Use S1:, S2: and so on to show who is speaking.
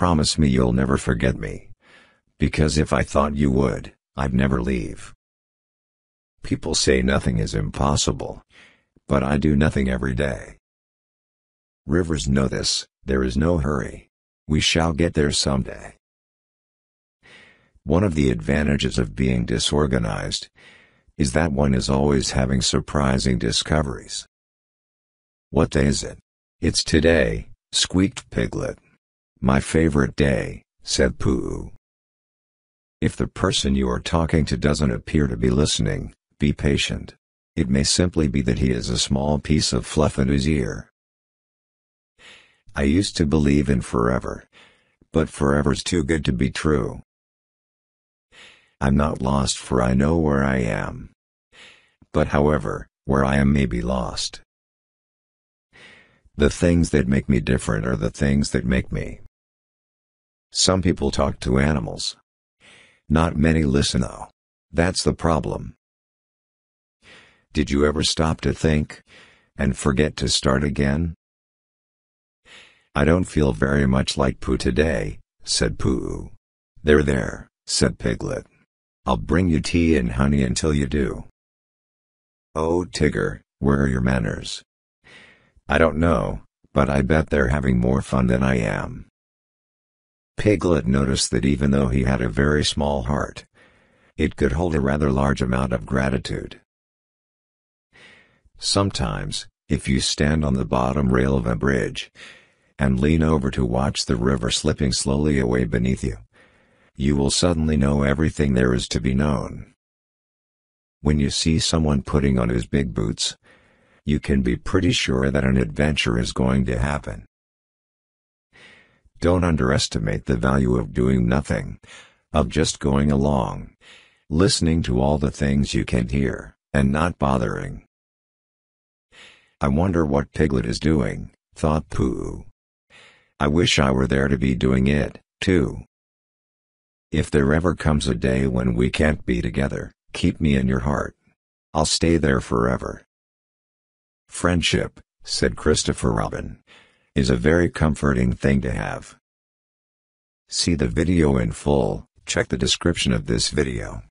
S1: promise me you'll never forget me. Because if I thought you would, I'd never leave. People say nothing is impossible. But I do nothing every day. Rivers know this, there is no hurry. We shall get there someday. One of the advantages of being disorganized is that one is always having surprising discoveries. What day is it? It's today, squeaked Piglet. My favorite day, said Pooh. If the person you are talking to doesn't appear to be listening, be patient. It may simply be that he is a small piece of fluff in his ear. I used to believe in forever. But forever's too good to be true. I'm not lost for I know where I am. But however, where I am may be lost. The things that make me different are the things that make me. Some people talk to animals. Not many listen though. That's the problem. Did you ever stop to think? And forget to start again? I don't feel very much like Pooh today, said Pooh. There there, said Piglet. I'll bring you tea and honey until you do. Oh Tigger, where are your manners? I don't know, but I bet they're having more fun than I am. Piglet noticed that even though he had a very small heart, it could hold a rather large amount of gratitude. Sometimes, if you stand on the bottom rail of a bridge, and lean over to watch the river slipping slowly away beneath you, you will suddenly know everything there is to be known. When you see someone putting on his big boots, you can be pretty sure that an adventure is going to happen. Don't underestimate the value of doing nothing, of just going along, listening to all the things you can't hear, and not bothering. I wonder what Piglet is doing, thought Pooh. I wish I were there to be doing it, too. If there ever comes a day when we can't be together, keep me in your heart. I'll stay there forever. Friendship, said Christopher Robin, is a very comforting thing to have. See the video in full, check the description of this video.